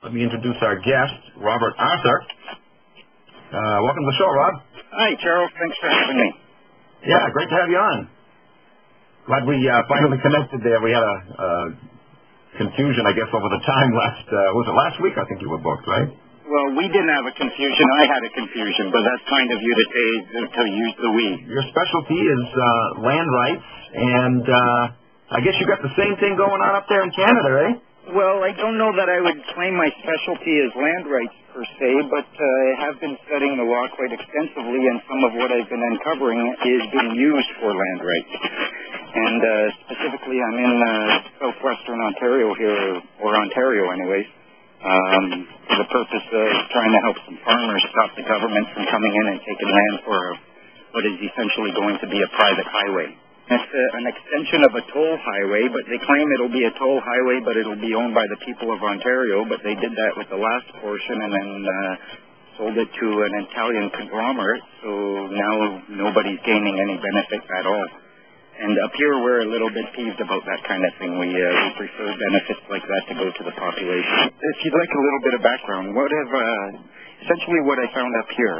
Let me introduce our guest, Robert Arthur. Uh, welcome to the show, Rob. Hi, Charles. Thanks for having me. Yeah, great to have you on. Glad we uh, finally connected there. We had a uh, confusion, I guess, over the time last, uh, was it last week? I think you were booked, right? Well, we didn't have a confusion. I had a confusion, but that's kind of you to say to use the we. Your specialty is uh, land rights, and uh, I guess you got the same thing going on up there in Canada, eh? Well, I don't know that I would claim my specialty as land rights per se, but uh, I have been studying the law quite extensively, and some of what I've been uncovering is being used for land rights. And uh, specifically, I'm in uh, southwestern Ontario here, or Ontario anyways, um, for the purpose of trying to help some farmers stop the government from coming in and taking land for what is essentially going to be a private highway. It's a, an extension of a toll highway, but they claim it'll be a toll highway, but it'll be owned by the people of Ontario. But they did that with the last portion and then uh, sold it to an Italian conglomerate. So now nobody's gaining any benefit at all. And up here, we're a little bit peeved about that kind of thing. We, uh, we prefer benefits like that to go to the population. If you'd like a little bit of background, what have uh, essentially what I found up here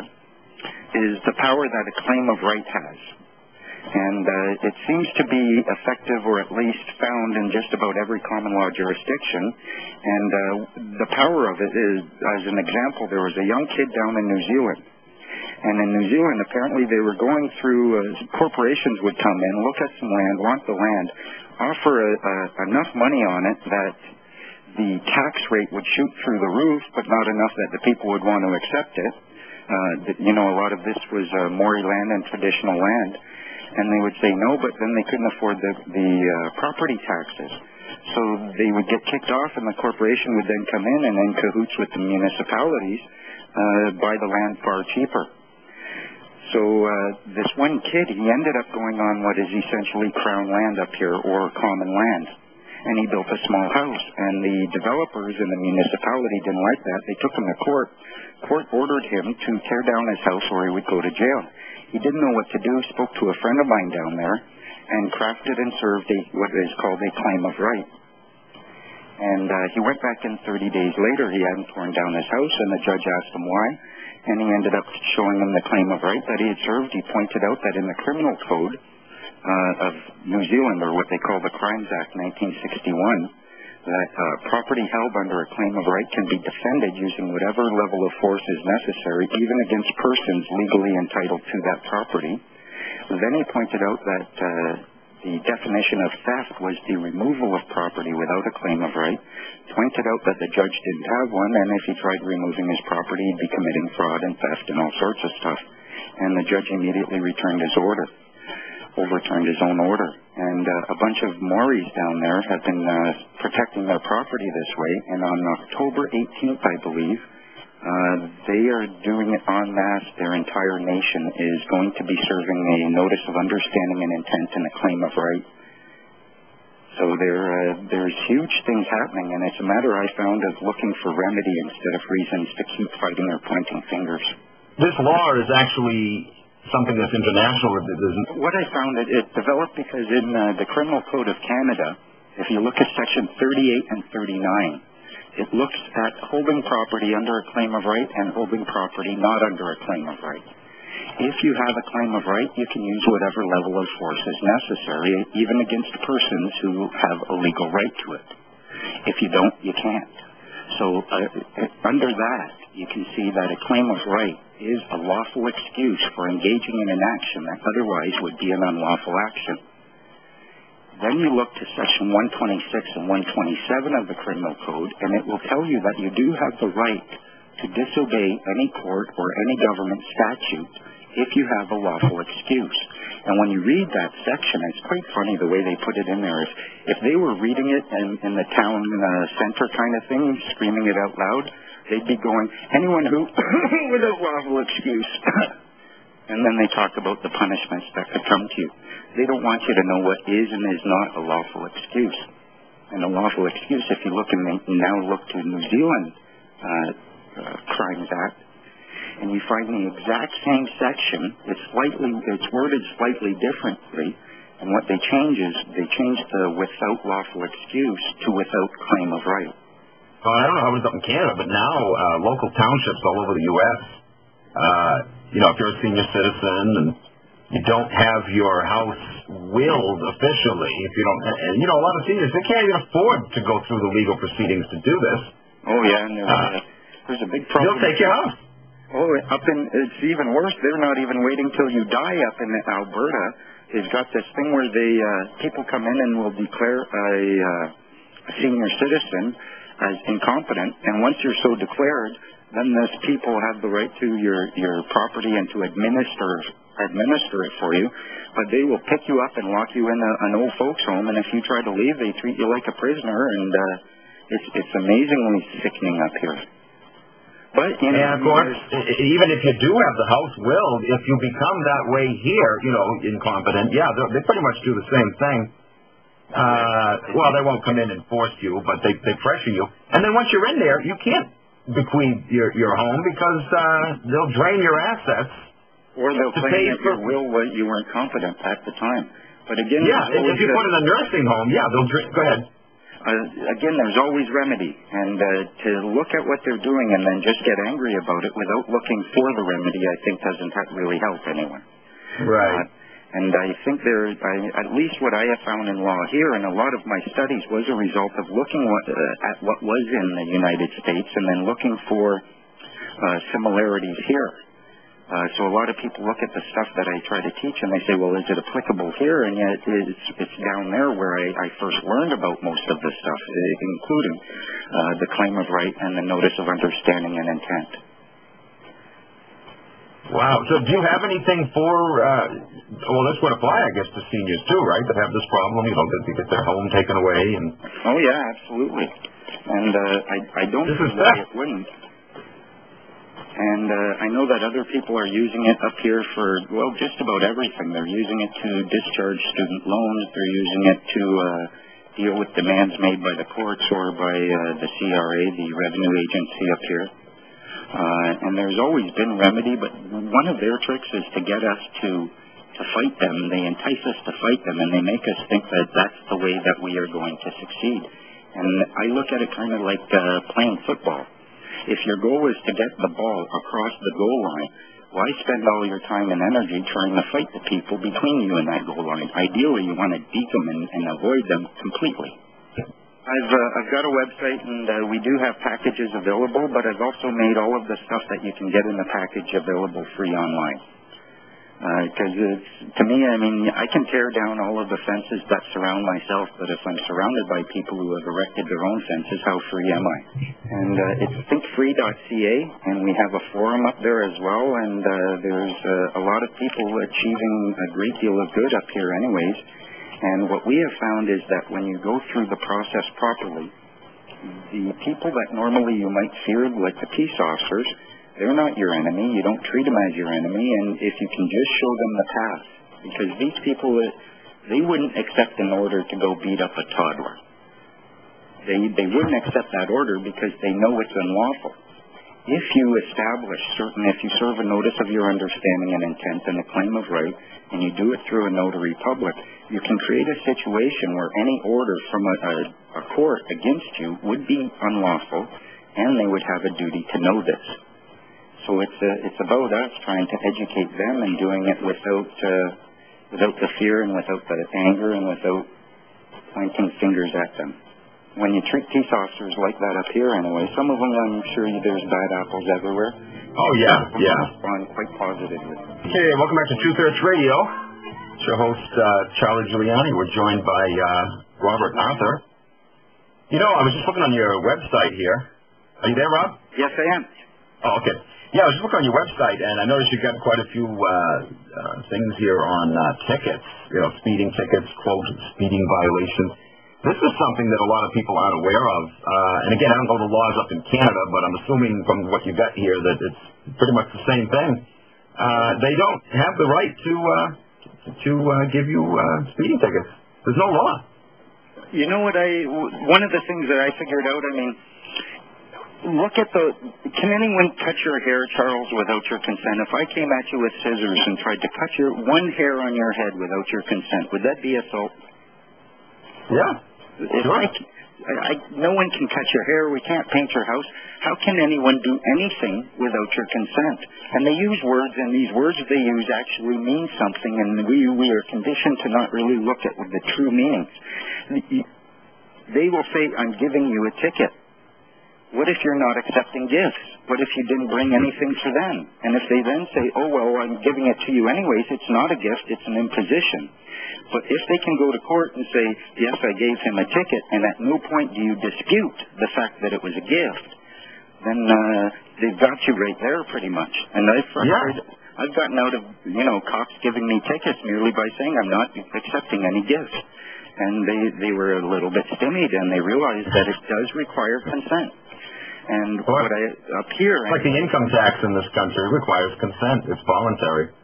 is the power that a claim of right has and uh, it seems to be effective or at least found in just about every common law jurisdiction. And uh, the power of it is, as an example, there was a young kid down in New Zealand. And in New Zealand, apparently they were going through, uh, corporations would come in, look at some land, want the land, offer a, a, enough money on it that the tax rate would shoot through the roof, but not enough that the people would want to accept it. Uh, you know, a lot of this was uh, Maori land and traditional land and they would say no, but then they couldn't afford the, the uh, property taxes. So they would get kicked off, and the corporation would then come in and in cahoots with the municipalities uh, buy the land far cheaper. So uh, this one kid, he ended up going on what is essentially crown land up here, or common land. And he built a small house. And the developers in the municipality didn't like that. They took him to court. Court ordered him to tear down his house or he would go to jail. He didn't know what to do, spoke to a friend of mine down there, and crafted and served a, what is called a claim of right. And uh, he went back in 30 days later. He hadn't torn down his house, and the judge asked him why. And he ended up showing him the claim of right that he had served. He pointed out that in the criminal code uh, of New Zealand, or what they call the Crimes Act 1961, that uh, property held under a claim of right can be defended using whatever level of force is necessary, even against persons legally entitled to that property. Then he pointed out that uh, the definition of theft was the removal of property without a claim of right, pointed out that the judge didn't have one, and if he tried removing his property, he'd be committing fraud and theft and all sorts of stuff. And the judge immediately returned his order overturned his own order. And uh, a bunch of Maoris down there have been uh, protecting their property this way. And on October 18th, I believe, uh, they are doing it en masse. Their entire nation is going to be serving a notice of understanding and intent and a claim of right. So there, uh, there's huge things happening, and it's a matter I found of looking for remedy instead of reasons to keep fighting or pointing fingers. This law is actually something that's international. What I found, it, it developed because in uh, the Criminal Code of Canada, if you look at Section 38 and 39, it looks at holding property under a claim of right and holding property not under a claim of right. If you have a claim of right, you can use whatever level of force is necessary, even against persons who have a legal right to it. If you don't, you can't. So uh, under that, you can see that a claim of right is a lawful excuse for engaging in an action that otherwise would be an unlawful action. Then you look to section 126 and 127 of the criminal code, and it will tell you that you do have the right to disobey any court or any government statute if you have a lawful excuse. And when you read that section, it's quite funny the way they put it in there. If, if they were reading it in, in the town uh, center kind of thing, screaming it out loud, they'd be going, anyone who, with a lawful excuse. and then they talk about the punishments that could come to you. They don't want you to know what is and is not a lawful excuse. And a lawful excuse, if you look the, now look to New Zealand uh, uh, Crimes Act, and you find the exact same section, it's slightly, it's worded slightly differently, and what they change is they change the without lawful excuse to without claim of right. Well, I don't know how it is up in Canada, but now uh, local townships all over the U.S. Uh, you know, if you're a senior citizen and you don't have your house willed officially, if you don't, and you know, a lot of seniors they can't even afford to go through the legal proceedings to do this. Oh yeah, Uh, uh, there's a big problem. They'll take your house. Oh, up in it's even worse. They're not even waiting till you die. Up in Alberta, they've got this thing where they uh, people come in and will declare a, uh, a senior citizen as incompetent, and once you're so declared, then those people have the right to your your property and to administer administer it for you. But they will pick you up and lock you in a, an old folks home, and if you try to leave, they treat you like a prisoner, and uh, it's it's amazingly sickening up here. But you know, And of course, even if you do have the house willed, if you become that way here, you know, incompetent, yeah, they pretty much do the same thing. Uh, well, they won't come in and force you, but they they pressure you. And then once you're in there, you can't bequeath your your home because uh, they'll drain your assets. Or they'll claim pay that your will was you weren't competent at the time. But again, Yeah, if you put in a nursing home, yeah, they'll drain. Go ahead. uh, again, there's always remedy, and uh, to look at what they're doing and then just get angry about it without looking for the remedy, I think doesn't really help anyone. Right. Uh, and I think there, I, at least what I have found in law here, and a lot of my studies was a result of looking what, uh, at what was in the United States and then looking for uh, similarities here. Uh, so a lot of people look at the stuff that I try to teach and they say, well, is it applicable here? And yet it's, it's down there where I, I first learned about most of this stuff, uh, including uh, the claim of right and the notice of understanding and intent. Wow. So do you have anything for? Uh, well, this would apply, I guess, to seniors too, right? That have this problem, you know, that they get their home taken away and. Oh yeah, absolutely. And uh, I I don't This see is why theft. it wouldn't. And uh, I know that other people are using it up here for well, just about everything. They're using it to discharge student loans. They're using it to uh, deal with demands made by the courts or by uh, the CRA, the revenue agency up here. Uh, and there's always been remedy, but one of their tricks is to get us to to fight them. They entice us to fight them, and they make us think that that's the way that we are going to succeed. And I look at it kind of like uh, playing football. If your goal is to get the ball across the goal line, why spend all your time and energy trying to fight the people between you and that goal line? Ideally, you want to deke them and, and avoid them completely. I've uh, I've got a website and uh, we do have packages available, but I've also made all of the stuff that you can get in the package available free online. Because it's to me, I mean, I can tear down all of the fences that surround myself, but if I'm surrounded by people who have erected their own fences, how free am I? And uh, it's thinkfree.ca, and we have a forum up there as well, and uh, there's uh, a lot of people achieving a great deal of good up here, anyways. And what we have found is that when you go through the process properly, the people that normally you might fear, like the peace officers, they're not your enemy. You don't treat them as your enemy, and if you can just show them the path, because these people, uh, they wouldn't accept an order to go beat up a toddler. They they wouldn't accept that order because they know it's unlawful. If you establish certain, if you serve a notice of your understanding and intent and a claim of right, and you do it through a notary public, you can create a situation where any order from a, a, a court against you would be unlawful, and they would have a duty to know this. So it's uh, it's about us trying to educate them and doing it without uh, without the fear and without the anger and without pointing fingers at them. When you treat peace officers like that up here, anyway, some of them I'm sure there's bad apples everywhere. Oh yeah, Some of them yeah. Respond quite positively. Okay, welcome back to Truth Earth Radio. It's your host, uh, Charlie Giuliani. We're joined by uh, Robert Arthur. You know, I was just looking on your website here. Are you there, Rob? Yes, I am. Oh, okay. Yeah, I was just looking on your website, and I noticed you've got quite a few uh, uh, things here on uh, tickets. You know, speeding tickets, quote, speeding violations. This is something that a lot of people aren't aware of. Uh, and again, I don't know the laws up in Canada, but I'm assuming from what you got here that it's pretty much the same thing. Uh, they don't have the right to uh, to uh, give you uh, speeding tickets. There's no law. You know what I? One of the things that I figured out. I mean, look at the. Can anyone cut your hair, Charles, without your consent? If I came at you with scissors and tried to cut your one hair on your head without your consent, would that be assault? Yeah. It's Sure. like I, I, no one can cut your hair. We can't paint your house. How can anyone do anything without your consent? And they use words, and these words they use actually mean something, and we we are conditioned to not really look at the true meanings. They will say, "I'm giving you a ticket." What if you're not accepting gifts? What if you didn't bring anything for them? And if they then say, "Oh well, I'm giving it to you anyways," it's not a gift; it's an imposition. But if they can go to court and say, yes, I gave him a ticket, and at no point do you dispute the fact that it was a gift, then uh, they've got you right there pretty much. And I've, Yeah. I've gotten out of, you know, cops giving me tickets merely by saying I'm not accepting any gifts. And they, they were a little bit stymied, and they realized that it does require consent. And Well, what I. It's like the income tax in this country requires consent. It's voluntary.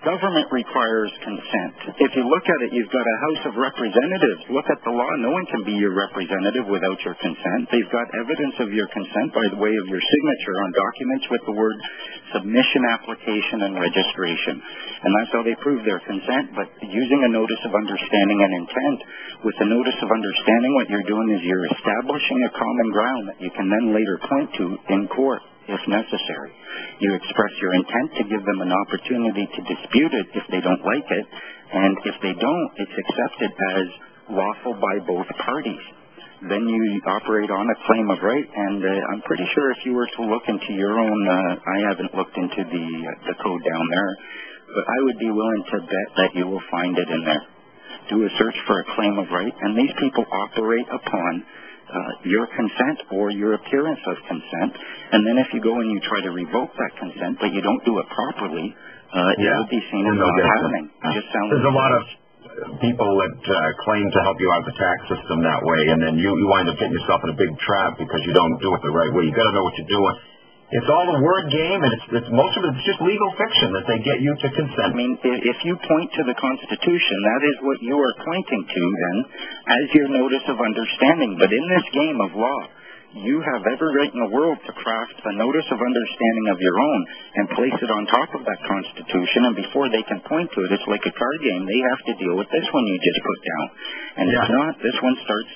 Government requires consent. If you look at it, you've got a House of Representatives. Look at the law. No one can be your representative without your consent. They've got evidence of your consent by the way of your signature on documents with the word submission, application, and registration. And that's how they prove their consent. But using a notice of understanding and intent, with the notice of understanding, what you're doing is you're establishing a common ground that you can then later point to in court if necessary. You express your intent to give them an opportunity to dispute it if they don't like it, and if they don't, it's accepted as lawful by both parties. Then you operate on a claim of right, and uh, I'm pretty sure if you were to look into your own, uh, I haven't looked into the uh, the code down there, but I would be willing to bet that you will find it in there. Do a search for a claim of right, and these people operate upon uh, your consent or your appearance of consent. And then if you go and you try to revoke that consent, but you don't do it properly, uh, it Yeah. will be seen as And they'll not happening. It just sounds There's a lot of people that uh, claim to help you out of the tax system that way, and then you, you wind up getting yourself in a big trap because you don't do it the right way. You got to know what you're doing. It's all a word game, and it's, it's most of it's just legal fiction that they get you to consent. I mean, if you point to the Constitution, that is what you are pointing to then as your notice of understanding. But in this game of law, you have every right in the world to craft a notice of understanding of your own and place it on top of that Constitution. And before they can point to it, it's like a card game. They have to deal with this one you just put down. And if not, this one starts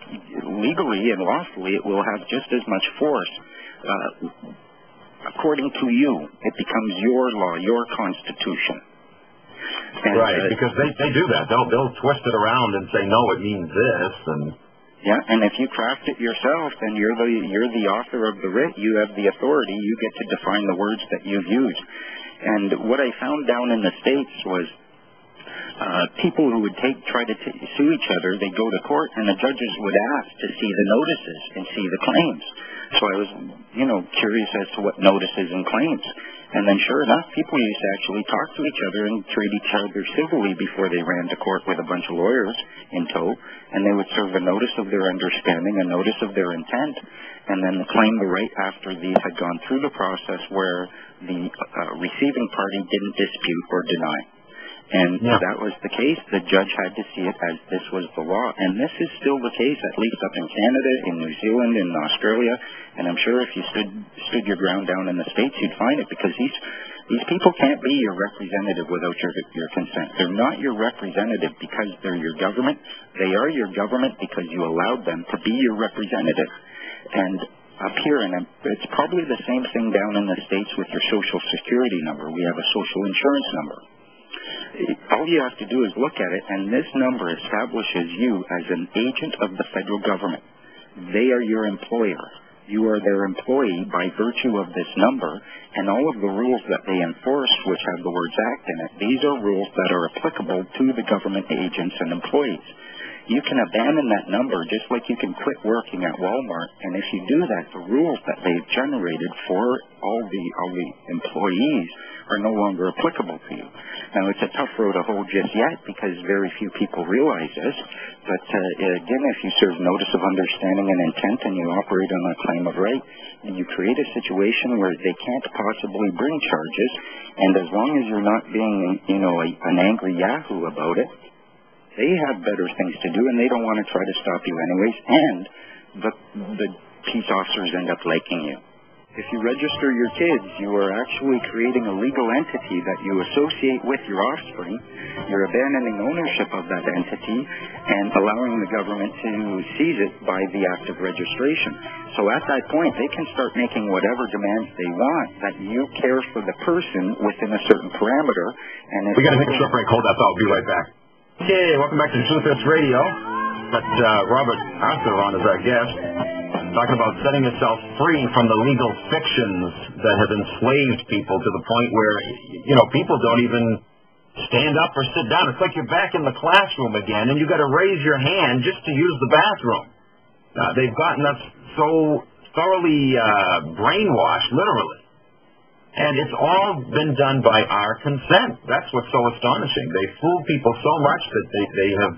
legally and lawfully, it will have just as much force. Uh, according to you, it becomes your law, your Constitution. And, Right, uh, because they, they do that. They'll, they'll twist it around and say, no, it means this, and Yeah, and if you craft it yourself, then you're the you're the author of the writ. You have the authority. You get to define the words that you've used. And what I found down in the states was uh, people who would take try to t- sue each other. They go to court, and the judges would ask to see the notices and see the claims. So I was, you know, curious as to what notices and claims. And then, sure enough, people used to actually talk to each other and treat each other civilly before they ran to court with a bunch of lawyers in tow. And they would serve a notice of their understanding, a notice of their intent, and then claim the right after these had gone through the process where the uh, receiving party didn't dispute or deny. And Yeah. that was the case. The judge had to see it as this was the law. And this is still the case, at least up in Canada, in New Zealand, in Australia. And I'm sure if you stood stood your ground down in the States, you'd find it because these these people can't be your representative without your your consent. They're not your representative because they're your government. They are your government because you allowed them to be your representative. And up here, and it's probably the same thing down in the States with your social security number. We have a social insurance number all you have to do is look at it, and this number establishes you as an agent of the federal government. They are your employer. You are their employee by virtue of this number, and all of the rules that they enforce, which have the words act in it, these are rules that are applicable to the government agents and employees. You can abandon that number just like you can quit working at Walmart, and if you do that, the rules that they've generated for all the all the employees are no longer applicable to you. Now, it's a tough road to hold just yet because very few people realize this. But uh, again, if you serve notice of understanding and intent and you operate on a claim of right, and you create a situation where they can't possibly bring charges. And as long as you're not being, you know, a, an angry yahoo about it, they have better things to do and they don't want to try to stop you anyways. And the the peace officers end up liking you. If you register your kids, you are actually creating a legal entity that you associate with your offspring. You're abandoning ownership of that entity and allowing the government to seize it by the act of registration. So at that point, they can start making whatever demands they want that you care for the person within a certain parameter. And we got to take a short break. Hold that thought. I'll be right back. Okay, welcome back to Truth Radio. But uh, Robert Arthur is our guest talking about setting yourself free from the legal fictions that have enslaved people to the point where, you know, people don't even stand up or sit down. It's like you're back in the classroom again, and you've got to raise your hand just to use the bathroom. Uh, they've gotten us so thoroughly uh, brainwashed, literally. And it's all been done by our consent. That's what's so astonishing. They fool people so much that they, they have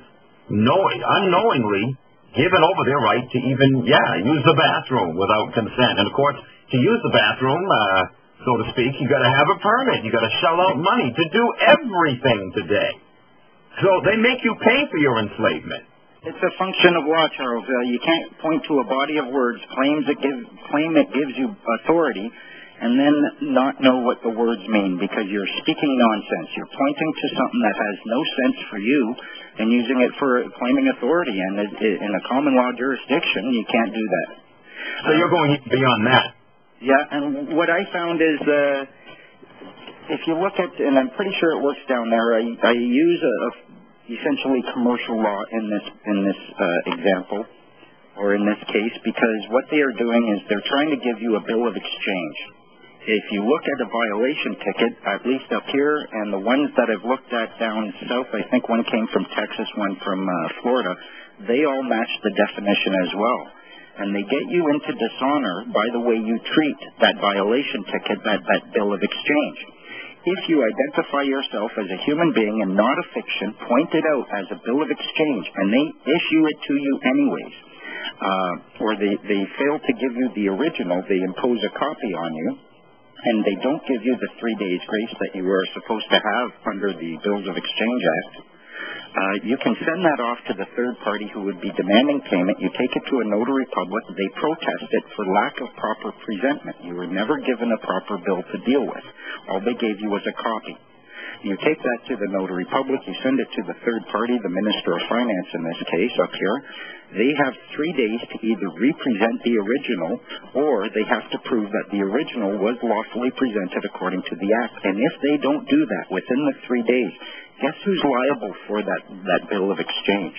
know, unknowingly given over their right to even, yeah, use the bathroom without consent. And of course, to use the bathroom, uh, so to speak, you got to have a permit. You got to shell out money to do everything today. So they make you pay for your enslavement. It's a function of law, Charles. Uh, you can't point to a body of words, claims it give, claim it gives you authority, and then not know what the words mean because you're speaking nonsense. You're pointing to something that has no sense for you and using it for claiming authority. And in a common law jurisdiction, you can't do that. So you're going beyond that. Yeah, and what I found is uh, if you look at, and I'm pretty sure it works down there. I, I use a, a essentially commercial law in this in this uh, example or in this case because what they are doing is they're trying to give you a bill of exchange if you look at a violation ticket, at least up here, and the ones that I've looked at down south, I think one came from Texas, one from uh, Florida, they all match the definition as well. And they get you into dishonor by the way you treat that violation ticket, that, that bill of exchange. If you identify yourself as a human being and not a fiction, point it out as a bill of exchange, and they issue it to you anyways, uh, or they, they fail to give you the original, they impose a copy on you, and they don't give you the three days grace that you are supposed to have under the Bills of Exchange Act, uh, you can send that off to the third party who would be demanding payment. You take it to a notary public. They protest it for lack of proper presentment. You were never given a proper bill to deal with. All they gave you was a copy. You take that to the notary public, you send it to the third party, the Minister of Finance in this case up here. They have three days to either represent the original or they have to prove that the original was lawfully presented according to the Act. And if they don't do that within the three days, guess who's liable for that, that bill of exchange?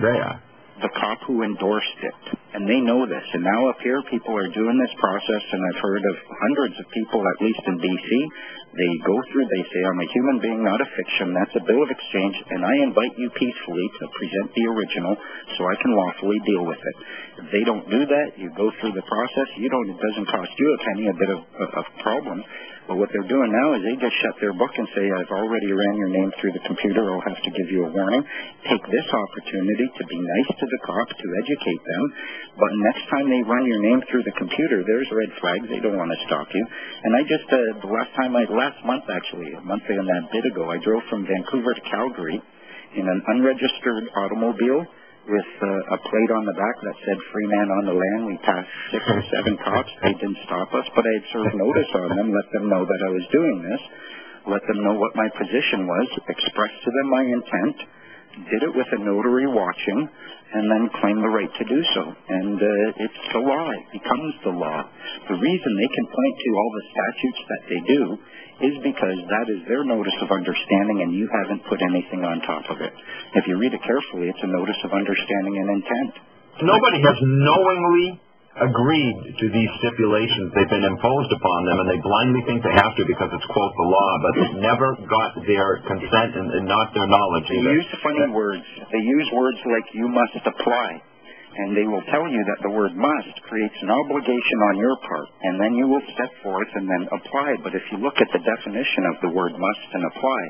They are the cop who endorsed it. And they know this. And now up here, people are doing this process, and I've heard of hundreds of people, at least in B.C., they go through, they say, I'm a human being, not a fiction. That's a bill of exchange, and I invite you peacefully to present the original so I can lawfully deal with it. If they don't do that, you go through the process. You don't, it doesn't cost you a penny, a bit of, of problem. But what they're doing now is they just shut their book and say, I've already ran your name through the computer. I'll have to give you a warning. Take this opportunity to be nice to the cop, to educate them. But next time they run your name through the computer, there's a red flags. They don't want to stop you. And I just, uh, the last time I, last month actually, a month and a bit ago, I drove from Vancouver to Calgary in an unregistered automobile with uh, a plate on the back that said free man on the land. We passed six or seven cops. They didn't stop us, but I had served notice on them, let them know that I was doing this, let them know what my position was, expressed to them my intent, did it with a notary watching, and then claim the right to do so. And uh, it's the law. It becomes the law. The reason they can point to all the statutes that they do is because that is their notice of understanding and you haven't put anything on top of it. If you read it carefully, it's a notice of understanding and intent. Nobody has knowingly agreed to these stipulations. They've been imposed upon them, and they blindly think they have to because it's, quote, the law, but they never got their consent and, and not their knowledge either. They use funny words. They use words like you must apply and they will tell you that the word must creates an obligation on your part, and then you will step forth and then apply. But if you look at the definition of the word must and apply,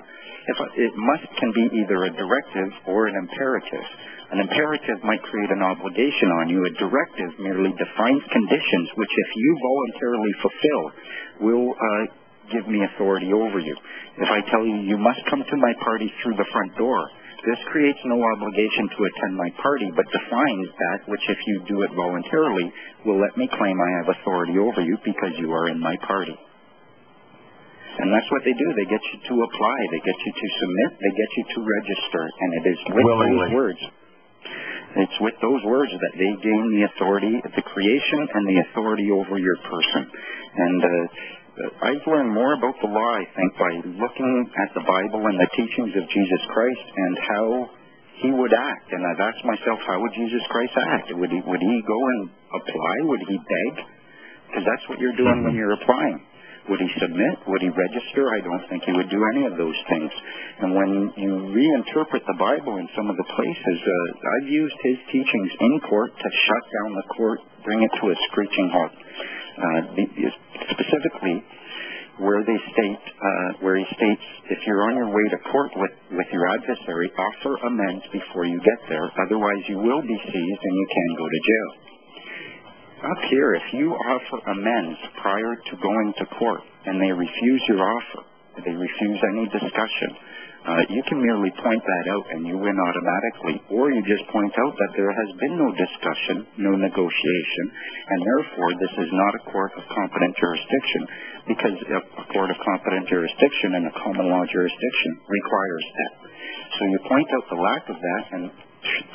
if it must can be either a directive or an imperative. An imperative might create an obligation on you. A directive merely defines conditions which, if you voluntarily fulfill, will uh, give me authority over you. If I tell you you must come to my party through the front door, This creates no obligation to attend my party, but defines that which, if you do it voluntarily, will let me claim I have authority over you because you are in my party. And that's what they do. They get you to apply. They get you to submit. They get you to register. And it is with Willingly. those words. It's with those words that they gain the authority, of the creation, and the authority over your person. And uh, I've learned more about the law, I think, by looking at the Bible and the teachings of Jesus Christ and how he would act. And I've asked myself, how would Jesus Christ act? Would he, would he go and apply? Would he beg? Because that's what you're doing when you're applying. Would he submit? Would he register? I don't think he would do any of those things. And when you reinterpret the Bible in some of the places, uh, I've used his teachings in court to shut down the court, bring it to a screeching halt. Uh, specifically, where they state, uh, where he states, if you're on your way to court with, with your adversary, offer amends before you get there. Otherwise, you will be seized and you can go to jail. Up here, if you offer amends prior to going to court and they refuse your offer, they refuse any discussion, uh, you can merely point that out and you win automatically, or you just point out that there has been no discussion, no negotiation, and therefore this is not a court of competent jurisdiction, because a court of competent jurisdiction and a common law jurisdiction requires that. So you point out the lack of that, and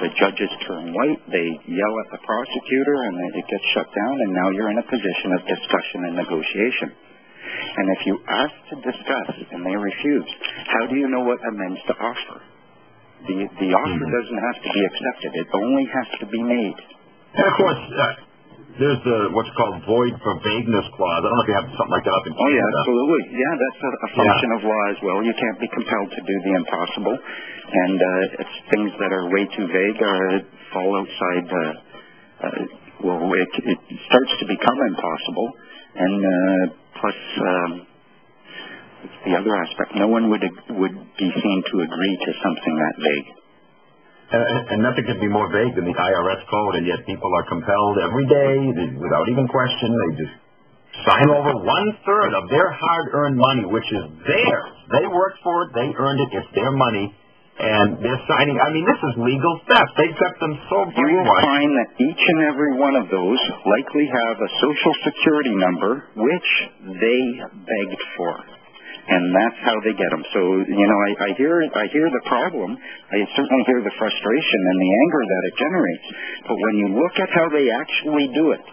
the judges turn white, they yell at the prosecutor, and it gets shut down, and now you're in a position of discussion and negotiation. And if you ask to discuss and they refuse, how do you know what amends to offer? The, the offer Mhm. doesn't have to be accepted. It only has to be made. And of course, uh, there's the what's called void for vagueness clause. I don't know if you have something like that up in Oh, yeah, absolutely. Yeah, that's a, a function of law as well. You can't be compelled to do the impossible. And uh, it's things that are way too vague uh, fall outside, uh, uh, well, it, it starts to become impossible. And uh, plus, um, the other aspect. No one would would be seen to agree to something that vague. And, and- and nothing could be more vague than the IRS code, and yet people are compelled every day, without even question, they just sign over one third of their hard-earned money, which is theirs. They worked for it, they earned it, it's their money, and they're signing. I mean, this is legal theft. They've got them so You will find that each and every one of those likely have a social security number which they begged for. And that's how they get them. So, you know, I, I hear I hear the problem. I certainly hear the frustration and the anger that it generates. But when you look at how they actually do it,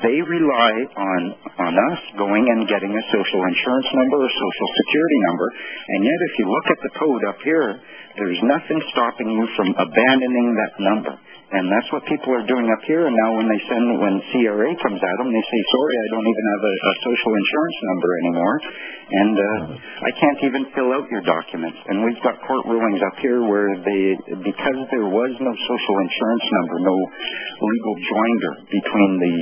they rely on on us going and getting a social insurance number or social security number. And yet, if you look at the code up here, there's nothing stopping you from abandoning that number. And that's what people are doing up here. And now when they send, when CRA comes at them, they say, sorry, I don't even have a, a social insurance number anymore. And uh, I can't even fill out your documents. And we've got court rulings up here where they, because there was no social insurance number, no legal joinder between the,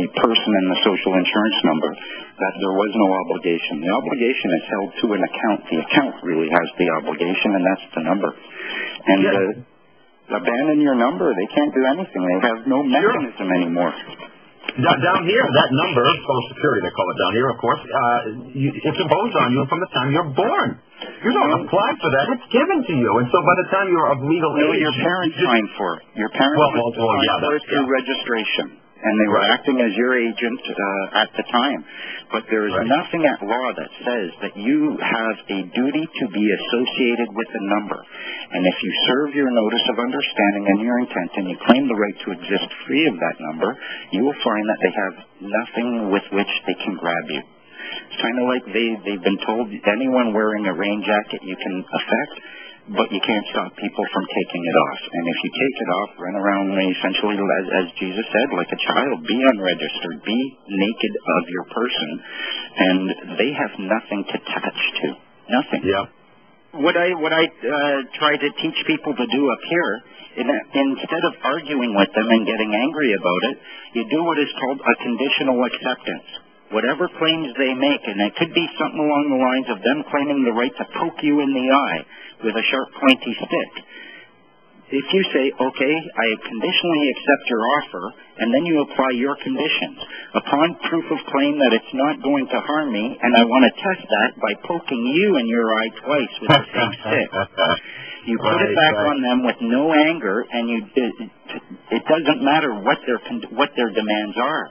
the person and the social insurance number, that there was no obligation. The obligation is held to an account. The account really has the obligation, and that's the number. And Yeah. uh, abandon your number. They can't do anything. They have no mechanism anymore. Down, down here, that number, Social Security, they call it down here, of course, uh, you, it's imposed on you from the time you're born. You don't apply for that; it's given to you. And so, by the time you're of legal No, age, your parents you just- signed for it. Your parents Well, well, well, yeah, that's- through yeah. registration, and they were acting as your agent uh, at the time. But there is Right. nothing at law that says that you have a duty to be associated with a number. And if you serve your notice of understanding and your intent, and you claim the right to exist free of that number, you will find that they have nothing with which they can grab you. It's kind of like they, they've been told anyone wearing a rain jacket you can affect, but you can't stop people from taking it off. And if you take it off, run around essentially, as, as Jesus said, like a child, be unregistered, be naked of your person, and they have nothing to touch to. Nothing yeah. what I what I uh, try to teach people to do up here, in, instead of arguing with them and getting angry about it, you do what is called a conditional acceptance. Whatever claims they make, and it could be something along the lines of them claiming the right to poke you in the eye with a sharp, pointy stick. If you say, okay, I conditionally accept your offer, and then you apply your conditions, upon proof of claim that it's not going to harm me, and I want to test that by poking you in your eye twice with the same stick, You put Right, it back right. on them with no anger, and you it, it doesn't matter what their con- what their demands are.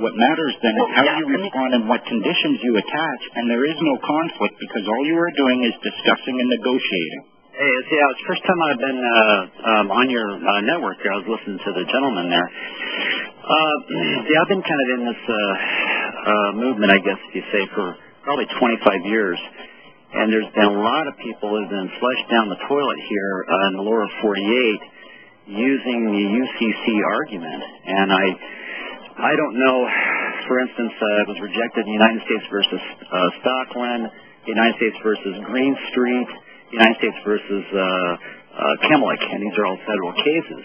What matters then is how yeah, you respond and what conditions you attach, and there is no conflict because all you are doing is discussing and negotiating. Hey, it's, yeah, it's the first time I've been uh, um, on your uh, network here. I was listening to the gentleman there. Uh, yeah, I've been kind of in this uh, uh, movement, I guess if you say, for probably 25 years. And there's been a lot of people who've been flushed down the toilet here uh, in the lower 48 using the UCC argument. And I, I don't know. For instance, uh, it was rejected in United States versus uh, Stockland, United States versus Green Street, United States versus uh, uh, Kemlick, and these are all federal cases.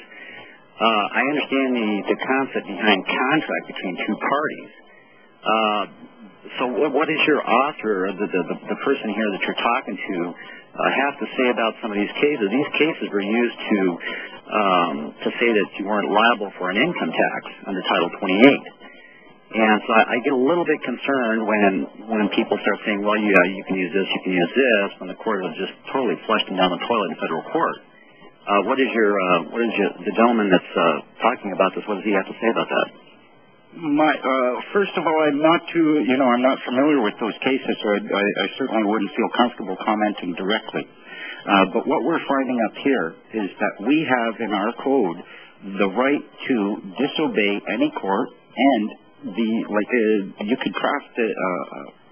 Uh, I understand the, the concept behind contract between two parties. Uh, so what, what is your author, or the, the, the, the person here that you're talking to, uh, have to say about some of these cases? These cases were used to um, to say that you weren't liable for an income tax under Title 28. And so I, I get a little bit concerned when when people start saying, well, yeah, you can use this, you can use this, when the court has just totally flushed them down the toilet in federal court. Uh, what is your uh, what is your, the gentleman that's uh, talking about this? What does he have to say about that? My, uh, first of all, I'm not too, you know, I'm not familiar with those cases, so I, I, I certainly wouldn't feel comfortable commenting directly. Uh, but what we're finding up here is that we have in our code the right to disobey any court and the, like, uh, you could craft a,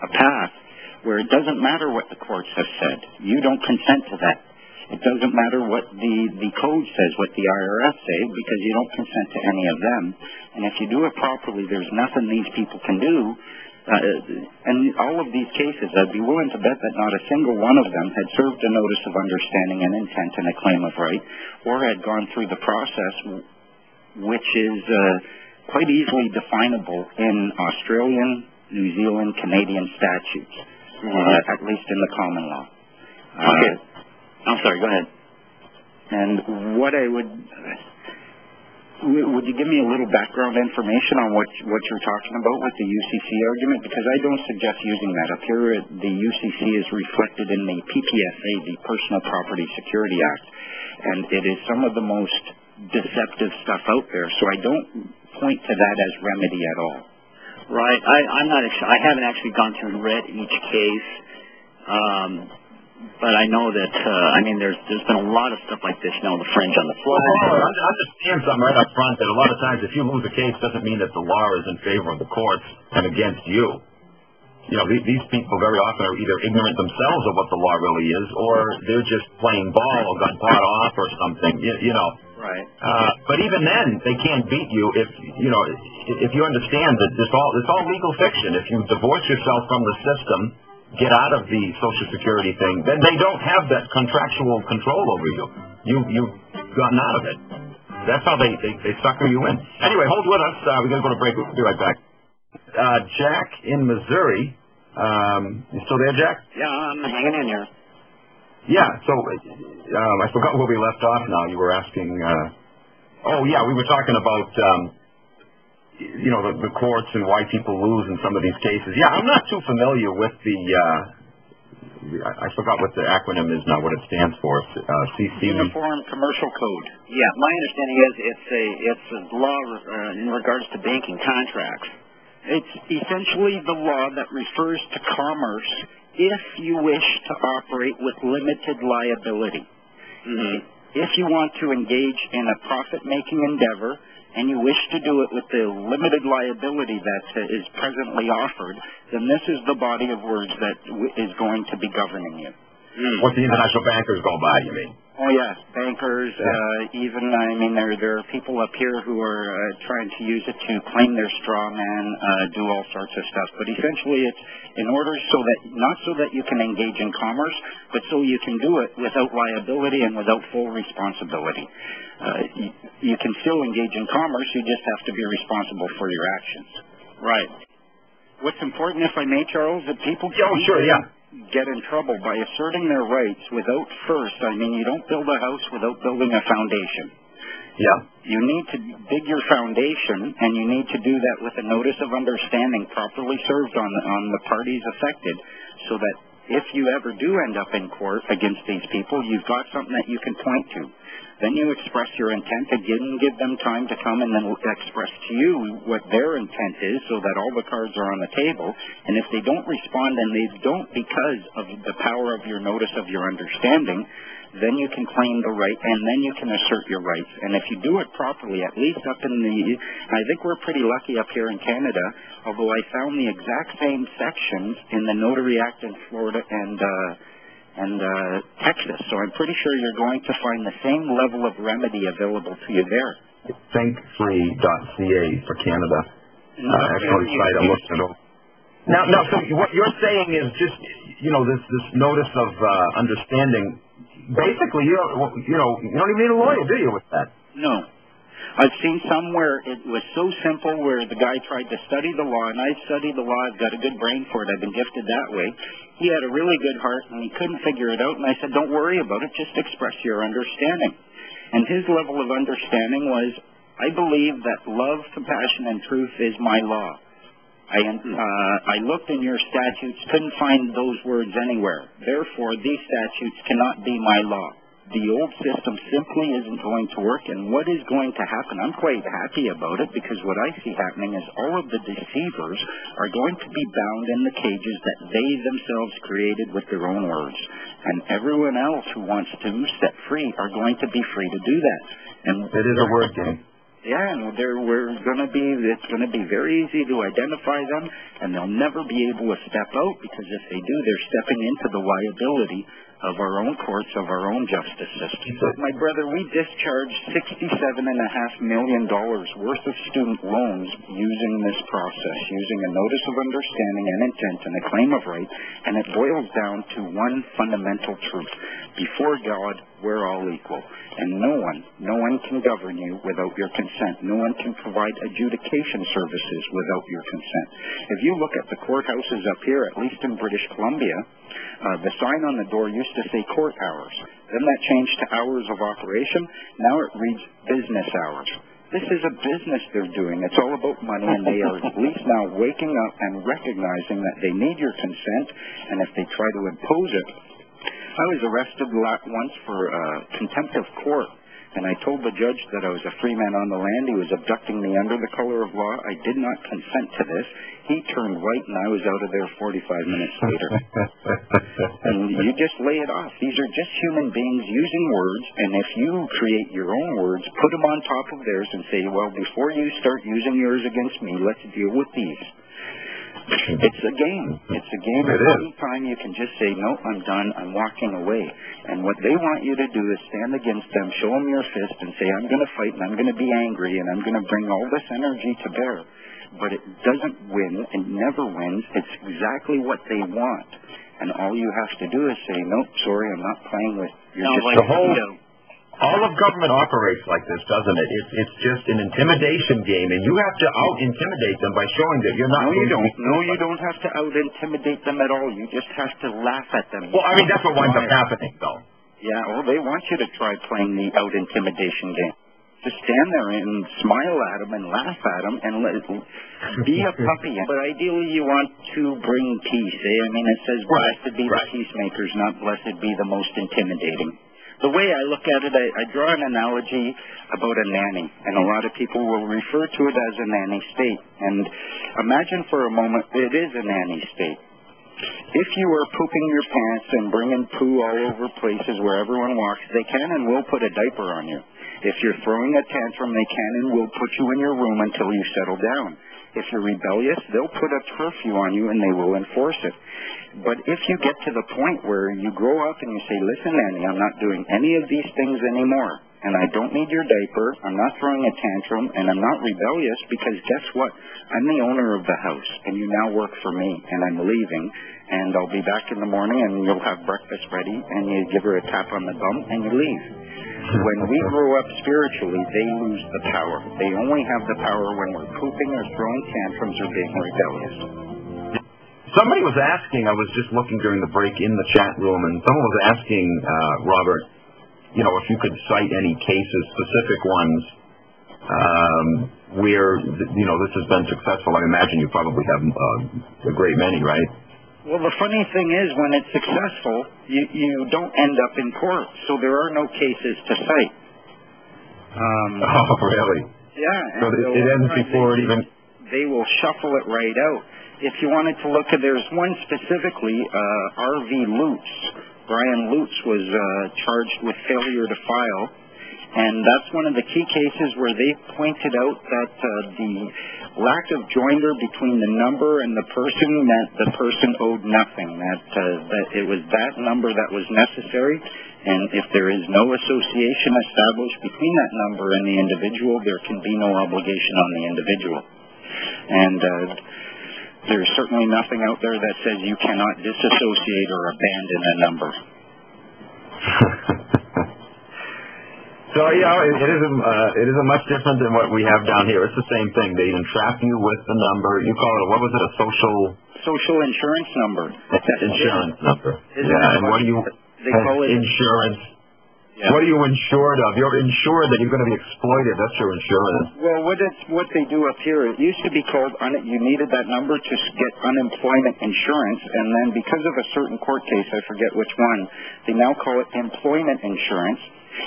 a path where it doesn't matter what the courts have said. You don't consent to that. It doesn't matter what the, the code says, what the IRS say, because you don't consent to any of them. And if you do it properly, there's nothing these people can do. Uh, and all of these cases, I'd be willing to bet that not a single one of them had served a notice of understanding and intent and a claim of right, or had gone through the process, which is uh, quite easily definable in Australian, New Zealand, Canadian statutes, uh, at least in the common law. Uh, Okay. I'm sorry. Go ahead. and what I would, would you give me a little background information on what what you're talking about with the UCC argument? Because I don't suggest using that. Up here, the UCC is reflected in the PPSA, the Personal Property Security Act, and it is some of the most deceptive stuff out there. So I don't point to that as remedy at all. Right. I, I'm not. I haven't actually gone through and read each case, um, but I know that. Uh, I mean, there's there's been a lot of stuff like this. You know, the fringe on the Well, flag. hold on, I'm just saying something right up front that a lot of times if you lose a case doesn't mean that the law is in favor of the courts and against you. You know, these, these people very often are either ignorant themselves of what the law really is, or they're just playing ball or got bought off or something. You, you know, Right. uh, but even then, they can't beat you if you know if you understand that this all it's all legal fiction. If you divorce yourself from the system, get out of the Social Security thing, then they don't have that contractual control over you. You you've gotten out of it. That's how they they, they sucker you in. Anyway, hold with us. Uh, we're gonna go to break. We'll be right back. Uh, Jack in Missouri. Um, you still there, Jack? Yeah, I'm hanging in here. Yeah, so um, I forgot where we left off now. You were asking, uh, oh, yeah, we were talking about, um, you know, the, the courts and why people lose in some of these cases. Yeah, I'm not too familiar with the, uh, I, I forgot what the acronym is now, what it stands for, uh, CC. Uniform Commercial Code. Yeah, my understanding is it's a it's a law uh, in regards to banking contracts. It's essentially the law that refers to commerce if you wish to operate with limited liability. Mm-hmm. If you want to engage in a profit-making endeavor and you wish to do it with the limited liability that uh, is presently offered, then this is the body of words that is going to be governing you. Mm. What the international bankers go by, you mean? Oh yes, bankers, uh, even I mean there there are people up here who are uh, trying to use it to claim their straw man, uh, do all sorts of stuff. But essentially, it's in order so that not so that you can engage in commerce, but so you can do it without liability and without full responsibility. Uh, you, you can still engage in commerce, you just have to be responsible for your actions. Right. What's important, if I may, Charles, that people Oh, sure, yeah. Get in trouble by asserting their rights without first, I mean, you don't build a house without building a foundation. Yeah. You need to dig your foundation, and you need to do that with a notice of understanding properly served on the, on the parties affected, so that if you ever do end up in court against these people, you've got something that you can point to. Then you express your intent again, give them time to come and then express to you what their intent is so that all the cards are on the table. And if they don't respond and they don't because of the power of your notice of your understanding, then you can claim the right and then you can assert your rights. And if you do it properly, at least up in the, I think we're pretty lucky up here in Canada, although I found the exact same sections in the Notary Act in Florida and, uh, and uh, Texas. So I'm pretty sure you're going to find the same level of remedy available to you there. Thinkfree.ca for Canada. Uh, excellent site. I looked it over. Now, now, so what you're saying is just, you know, this this notice of uh, understanding basically, you don't, you know, you don't even need a lawyer, do you, with that? No. I've seen some where it was so simple where the guy tried to study the law, and I studied the law. I've got a good brain for it. I've been gifted that way. He had a really good heart, and he couldn't figure it out. And I said, "Don't worry about it. Just express your understanding." And his level of understanding was, "I believe that love, compassion, and truth is my law." I, uh, I looked in your statutes, couldn't find those words anywhere. Therefore, these statutes cannot be my law. The old system simply isn't going to work, and what is going to happen, I'm quite happy about it because what I see happening is all of the deceivers are going to be bound in the cages that they themselves created with their own words. And everyone else who wants to set free are going to be free to do that. And it is a word game. Yeah, and there we're going to be. It's going to be very easy to identify them, and they'll never be able to step out because if they do, they're stepping into the liability of our own courts, of our own justice system. But my brother, we discharged sixty-seven and a half million dollars worth of student loans using this process, using a notice of understanding and intent and a claim of right, and it boils down to one fundamental truth: before God, we're all equal. And no one, no one can govern you without your consent. No one can provide adjudication services without your consent. If you look at the courthouses up here, at least in British Columbia, uh, the sign on the door used to say court hours. Then that changed to hours of operation. Now it reads business hours. This is a business they're doing. It's all about money, and they are at least now waking up and recognizing that they need your consent, and if they try to impose it, I was arrested once for uh, contempt of court, and I told the judge that I was a free man on the land. He was abducting me under the color of law. I did not consent to this. He turned white, and I was out of there 45 minutes later. and you just lay it off. These are just human beings using words, and if you create your own words, put them on top of theirs and say, well, before you start using yours against me, let's deal with these. It's a game. It's a game. It any time you can just say, no, I'm done. I'm walking away. And what they want you to do is stand against them, show them your fist, and say, I'm going to fight, and I'm going to be angry, and I'm going to bring all this energy to bear. But it doesn't win. It never wins. It's exactly what they want. And all you have to do is say, nope, sorry, I'm not playing with. You're No, just like the whole- you know, All of government operates like this, doesn't it? It's it's just an intimidation game, and you have to out intimidate them by showing that you're not. No, you don't. No, you don't have to out intimidate them at all. You just have to laugh at them. Well, I mean that's what winds up happening, though. Yeah, well, they want you to try playing the out intimidation game. Just stand there and smile at them and laugh at them and let be a puppy. But ideally, you want to bring peace. Eh? I mean, it says, Right, "Blessed be right. the peacemakers, not blessed be the most intimidating." The way I look at it, I, I draw an analogy about a nanny, and a lot of people will refer to it as a nanny state. And imagine for a moment, it is a nanny state. If you are pooping your pants and bringing poo all over places where everyone walks, they can and will put a diaper on you. If you're throwing a tantrum, they can and will put you in your room until you settle down. If you're rebellious, they'll put a curfew on you and they will enforce it. But if you get to the point where you grow up and you say, listen, Annie, I'm not doing any of these things anymore, and I don't need your diaper, I'm not throwing a tantrum, and I'm not rebellious because guess what? I'm the owner of the house, and you now work for me, and I'm leaving, and I'll be back in the morning, and you'll have breakfast ready, and you give her a tap on the bum, and you leave. When we grow up spiritually, they lose the power. They only have the power when we're pooping or throwing tantrums or being rebellious. Somebody was asking. I was just looking during the break in the chat room, and someone was asking uh, Robert, you know, if you could cite any cases, specific ones, um, where you know this has been successful. I imagine you probably have uh, a great many, right? Well, the funny thing is, when it's successful, you you don't end up in court, so there are no cases to cite. Um, Oh, really? yeah. So it, it ends before it even. they will shuffle it right out. If you wanted to look at, there's one specifically, uh, R.V. Lutz. Brian Lutz was uh, charged with failure to file, and that's one of the key cases where they pointed out that uh, the lack of joinder between the number and the person meant the person owed nothing. That uh, that it was that number that was necessary, and if there is no association established between that number and the individual, there can be no obligation on the individual. And uh, there's certainly nothing out there that says you cannot disassociate or abandon a number. So yeah, it, it isn't. Uh, it isn't much different than what we have down here. It's the same thing. They entrap you with the number. You call it. What was it? A social Social insurance number. insurance number. Isn't yeah. And what what do you? They call it. insurance. Yeah. What are you insured of? You're insured that you're going to be exploited. That's your insurance. Well, what it's what they do up here, it used to be called un, you needed that number to get unemployment insurance, and then because of a certain court case, I forget which one, they now call it employment insurance.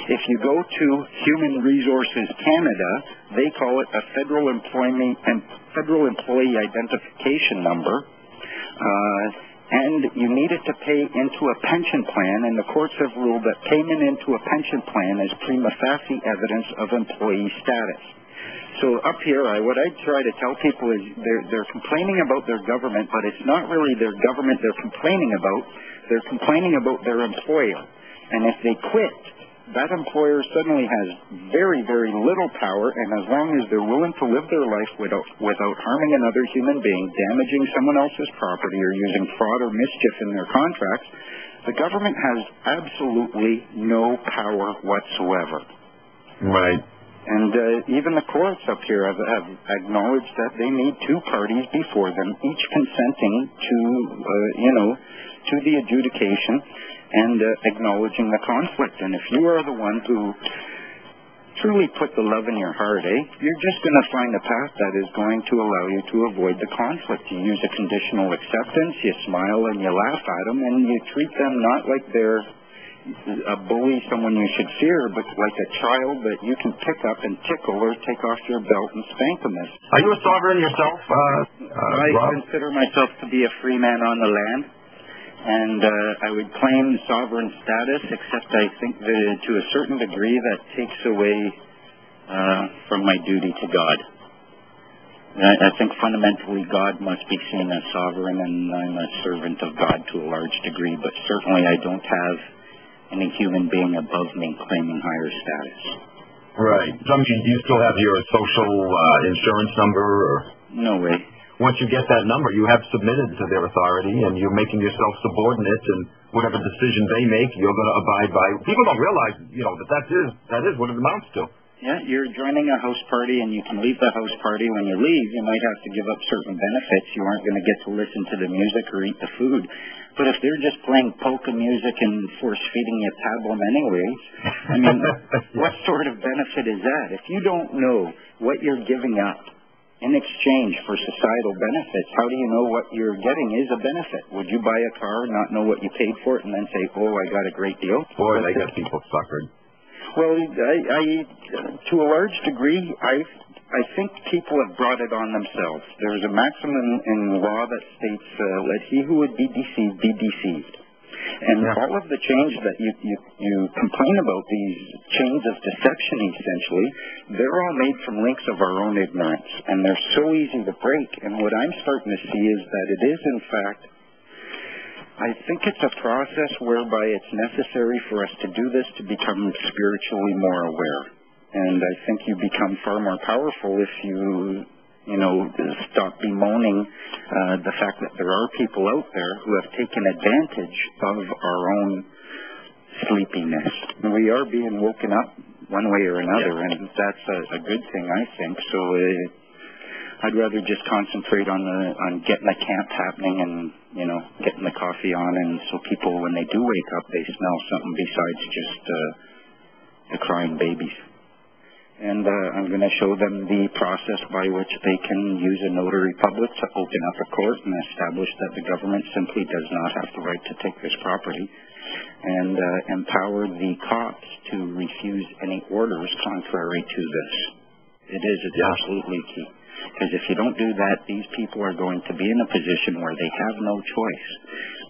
If you go to Human Resources Canada, they call it a federal employment and federal employee identification number. Uh, and you needed to pay into a pension plan, and the courts have ruled that payment into a pension plan is prima facie evidence of employee status. So up here, I, what I try to tell people is they're, they're complaining about their government, but it's not really their government they're complaining about. They're complaining about their employer. And if they quit, that employer suddenly has very, very little power, and as long as they're willing to live their life without, without harming another human being, damaging someone else's property, or using fraud or mischief in their contracts, the government has absolutely no power whatsoever. Right. And uh, even the courts up here have, have acknowledged that they need two parties before them, each consenting to, uh, you know, to the adjudication and uh, acknowledging the conflict. And if you are the one who truly put the love in your heart, eh, you're just going to find a path that is going to allow you to avoid the conflict. You use a conditional acceptance, you smile and you laugh at them, and you treat them not like they're a bully, someone you should fear, but like a child that you can pick up and tickle or take off your belt and spank them with. Are you a sovereign yourself, uh, uh, I Rob? consider myself to be a free man on the land, and uh, I would claim sovereign status, except I think that to a certain degree that takes away uh, from my duty to God. I, I think fundamentally God must be seen as sovereign, and I'm a servant of God to a large degree, but certainly I don't have any human being above me claiming higher status. Right. So, I mean, you still have your social uh, insurance number, or No way. Once you get that number, you have submitted to their authority, and you're making yourself subordinate, and whatever decision they make, you're going to abide by. People don't realize, you know, that that is that is what it amounts to. Yeah, you're joining a house party and you can leave the house party. When you leave, you might have to give up certain benefits. You aren't going to get to listen to the music or eat the food. But if they're just playing polka music and force feeding you pablum anyways, I mean, what sort of benefit is that? If you don't know what you're giving up in exchange for societal benefits, how do you know what you're getting is a benefit? Would you buy a car, not know what you paid for it, and then say, oh, I got a great deal? Boy, they got people suckered. Well, I, I, to a large degree, I, I think people have brought it on themselves. There's a maxim in, in law that states, uh, "Let he who would be deceived be deceived." And Yeah. all of the change that you, you you complain about, these chains of deception, essentially, they're all made from links of our own ignorance, and they're so easy to break. And what I'm starting to see is that it is, in fact, I think it's a process whereby it's necessary for us to do this to become spiritually more aware. And I think you become far more powerful if you, you know, stop bemoaning uh, the fact that there are people out there who have taken advantage of our own sleepiness. We are being woken up one way or another, and that's a, a good thing, I think. So uh, I'd rather just concentrate on the on getting the camp happening and you know getting the coffee on, and so people when they do wake up, they smell something besides just uh, the crying babies. And uh, I'm going to show them the process by which they can use a notary public to open up a court and establish that the government simply does not have the right to take this property, and uh, empower the cops to refuse any orders contrary to this. It is. It's Yeah. absolutely key. Because if you don't do that, these people are going to be in a position where they have no choice.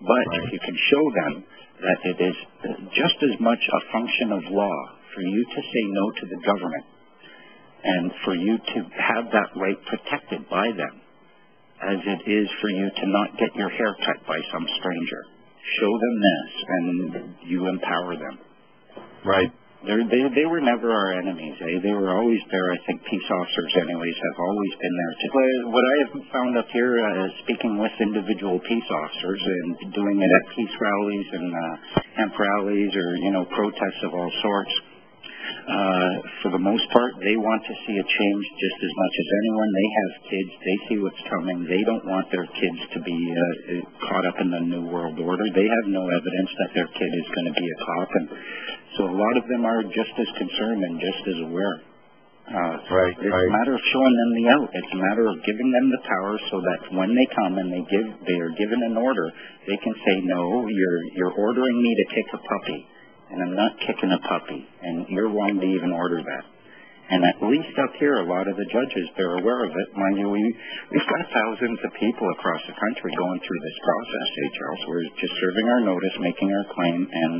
But Right. if you can show them that it is uh, just as much a function of law for you to say no to the government and for you to have that right protected by them as it is for you to not get your hair cut by some stranger. Show them this and you empower them. Right. They're, they they were never our enemies. Eh? They were always there. I think peace officers, anyways, have always been there. To, what I have found up here, uh, speaking with individual peace officers and doing it at peace rallies and uh, hemp rallies or you know protests of all sorts. Uh, for the most part, they want to see a change just as much as anyone. They have kids. They see what's coming. They don't want their kids to be uh, caught up in the new world order. They have no evidence that their kid is going to be a cop, and so a lot of them are just as concerned and just as aware. Uh, Right, it's right. a matter of showing them the out. It's a matter of giving them the power so that when they come and they give, they are given an order, they can say, no, you're you're ordering me to kick a puppy, and I'm not kicking a puppy, and you're wrong to even order that. And at least up here, a lot of the judges, they're aware of it. Mind you, we, we've got thousands of people across the country going through this process, eh, Charles? We're just serving our notice, making our claim, and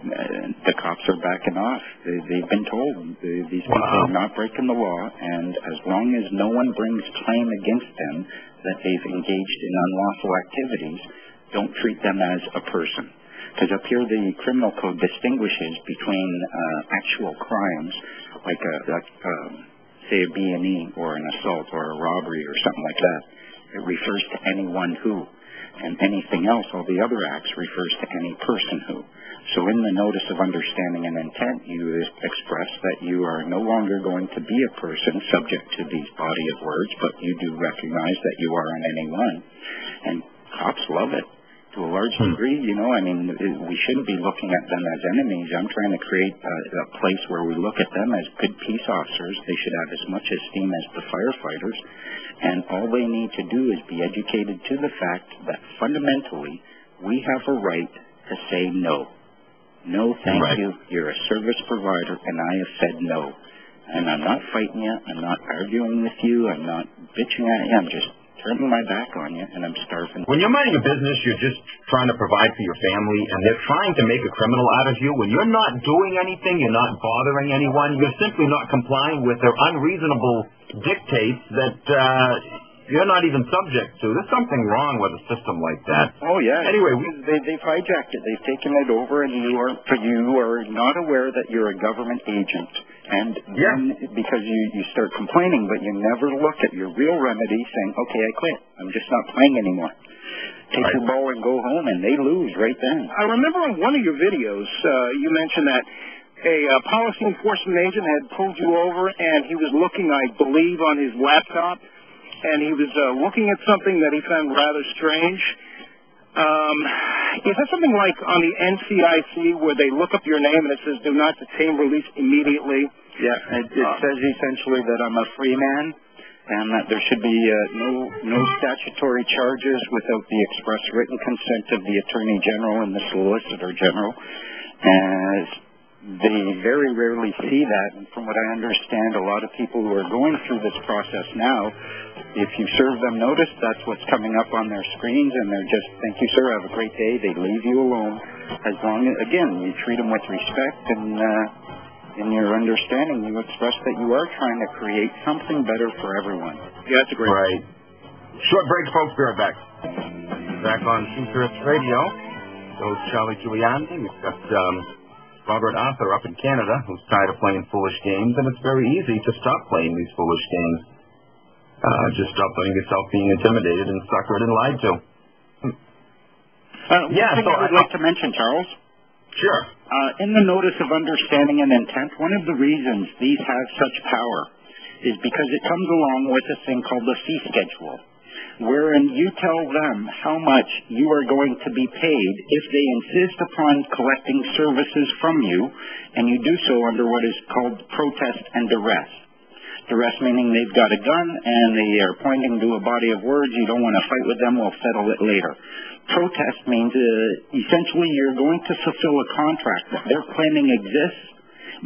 uh, the cops are backing off. They, they've been told they, these people Wow. are not breaking the law, and as long as no one brings claim against them that they've engaged in unlawful activities, don't treat them as a person. Because up here, the criminal code distinguishes between uh, actual crimes, like a, like, um, say a B&E or an assault or a robbery or something like that. It refers to anyone who, and anything else, all the other acts refers to any person who. So in the notice of understanding and intent, you express that you are no longer going to be a person subject to these body of words, but you do recognize that you are an anyone. And cops love it to a large Hmm. degree. You know, I mean, we shouldn't be looking at them as enemies. I'm trying to create a, a place where we look at them as good peace officers. They should have as much esteem as the firefighters. And all they need to do is be educated to the fact that fundamentally we have a right to say no. No, thank Right. you. You're a service provider, and I have said no. And I'm not fighting you. I'm not arguing with you. I'm not bitching at you. I'm just turning my back on you, and I'm starving. When you're minding a business, you're just trying to provide for your family, and they're trying to make a criminal out of you. When you're not doing anything, you're not bothering anyone, you're simply not complying with their unreasonable dictates that uh, you're not even subject to. There's something wrong with a system like that. Oh yeah. Anyway, we- they they've hijacked it. They've taken it over, and you are you are not aware that you're a government agent. And Yeah. then because you you start complaining, but you never look at your real remedy, saying, "Okay, I quit. I'm just not playing anymore." Take Right. your ball and go home, and they lose right then. I remember on one of your videos, uh, you mentioned that a uh, policy enforcement agent had pulled you over, and he was looking, I believe, on his laptop, and he was uh, looking at something that he found rather strange. Um, is that something like on the NCIC where they look up your name and it says "Do not detain, release immediately"? Yeah, it, it Uh, says essentially that I'm a free man, and that there should be uh, no no statutory charges without the express written consent of the Attorney General and the Solicitor General. As they very rarely see that, and from what I understand, a lot of people who are going through this process now, if you serve them notice, that's what's coming up on their screens, and they're just, "Thank you, sir. Have a great day." They leave you alone, as long as again you treat them with respect and. Uh, in your understanding, you express that you are trying to create something better for everyone. Yeah, that's a great. Right. Short break, folks. Be right back. Back on Truth Hurts Radio. So Charlie Giuliani. We've got um, Robert Arthur up in Canada who's tired of playing foolish games, and it's very easy to stop playing these foolish games. Uh, just stop letting yourself being intimidated and suckered and lied to. Uh, Yeah, thing so I would I- like to mention, Charles. Sure. Uh, in the notice of understanding and intent, one of the reasons these have such power is because it comes along with a thing called the fee schedule. Wherein you tell them how much you are going to be paid if they insist upon collecting services from you, and you do so under what is called protest and duress. Duress meaning they've got a gun and they are pointing to a body of words, you don't want to fight with them, we'll settle it later. Protest means uh, essentially you're going to fulfill a contract that they're claiming exists,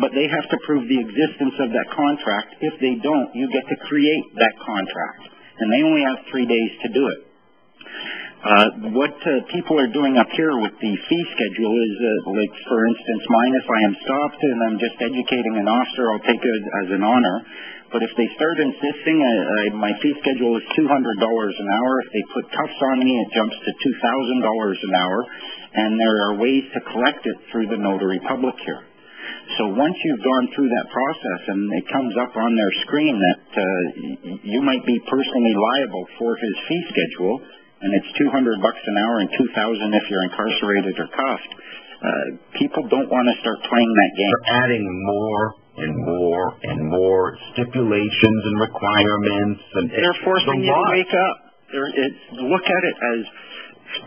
but they have to prove the existence of that contract. If they don't, you get to create that contract and they only have three days to do it. Uh, what uh, people are doing up here with the fee schedule is, uh, like, for instance, mine, if I am stopped and I'm just educating an officer, I'll take it as an honor. But if they start insisting, uh, uh, my fee schedule is $200 an hour. If they put cuffs on me, it jumps to $2,000 an hour. And there are ways to collect it through the notary public here. So once you've gone through that process and it comes up on their screen that uh, you might be personally liable for his fee schedule, and it's 200 bucks an hour and 2,000 if you're incarcerated or cuffed, uh, people don't want to start playing that game. They're adding more and more and more stipulations and requirements, and they're forcing you to wake up. They're, look at it as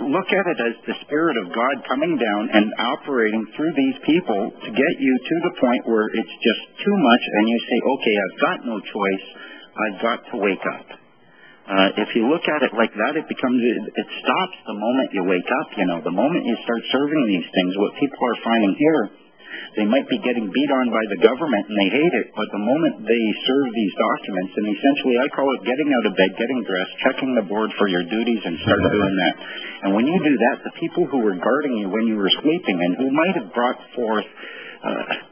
look at it as the Spirit of God coming down and operating through these people to get you to the point where it's just too much and you say, okay, I've got no choice. I've got to wake up. Uh, if you look at it like that, it becomes, it, stops the moment you wake up, you know, the moment you start serving these things. What people are finding here they might be getting beat on by the government and they hate it, but the moment they serve these documents, and essentially I call it getting out of bed, getting dressed, checking the board for your duties and start doing that. And when you do that, the people who were guarding you when you were sleeping and who might have brought forth, uh,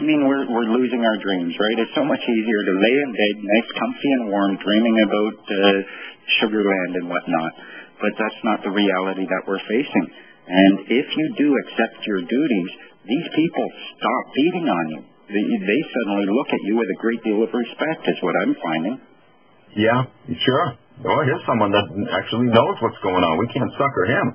I mean, we're, we're losing our dreams, right? It's so much easier to lay in bed, nice, comfy and warm, dreaming about uh, Sugarland and whatnot. But that's not the reality that we're facing. And if you do accept your duties, these people stop beating on you. They, they suddenly look at you with a great deal of respect, is what I'm finding. Yeah, sure. Oh, here's someone that actually knows what's going on. We can't sucker him.